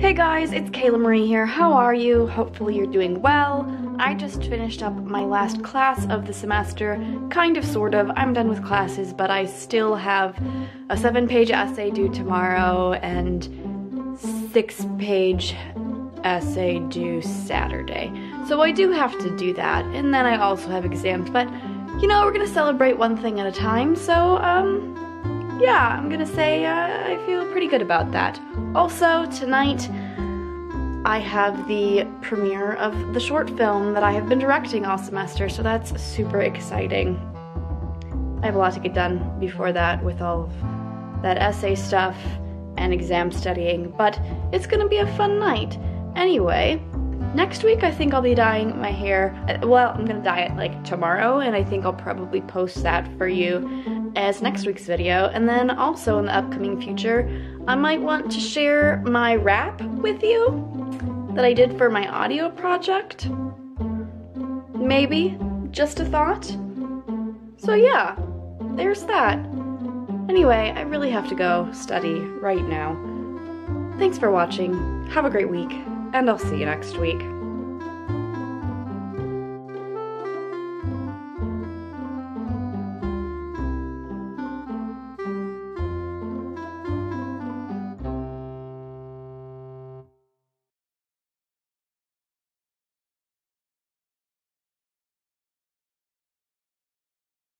Hey guys, it's Kayla Marie here. How are you? Hopefully you're doing well. I just finished up my last class of the semester, kind of, sort of. I'm done with classes, but I still have a seven page essay due tomorrow and six page essay due Saturday. So I do have to do that, and then I also have exams, but you know, we're gonna celebrate one thing at a time, so, um, yeah, I'm gonna say uh, I feel pretty good about that. Also, tonight I have the premiere of the short film that I have been directing all semester, so that's super exciting. I have a lot to get done before that with all of that essay stuff and exam studying, but it's gonna be a fun night. Anyway, next week I think I'll be dyeing my hair. Uh, well, I'm gonna dye it like tomorrow, and I think I'll probably post that for you as next week's video. And then also in the upcoming future, I might want to share my rap with you that I did for my audio project. Maybe, just a thought. So yeah, there's that. Anyway, I really have to go study right now. Thanks for watching, have a great week, and I'll see you next week.